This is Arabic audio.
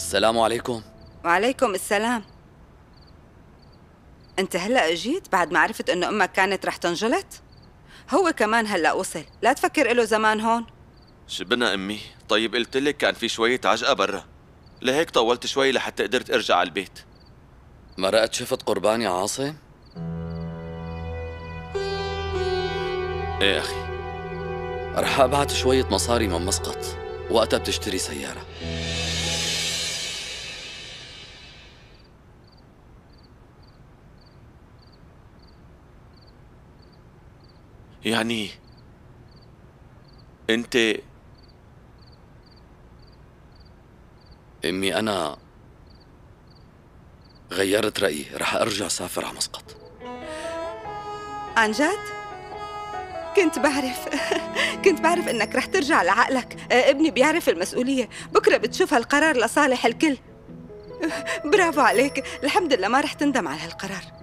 السلام عليكم. وعليكم السلام. أنت هلا اجيت بعد ما عرفت إنه أمك كانت رح تنجلط؟ هو كمان هلا وصل. لا تفكر له زمان هون. شبنا أمي؟ طيب قلت لك كان في شوية عجقة برا. لهيك طولت شوي لحتى قدرت أرجع على البيت. مرقت شفت قربان يا عاصم؟ إيه أخي. رح ابعت شوية مصاري من مسقط. وقتها بتشتري سيارة. يعني انت امي أنا غيرت رأيي. رح ارجع سافر على مسقط. عن جد؟ كنت بعرف كنت بعرف انك رح ترجع لعقلك. ابني بيعرف المسؤولية. بكرة بتشوف هالقرار لصالح الكل. برافو عليك. الحمد لله ما رح تندم على هالقرار.